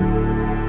Música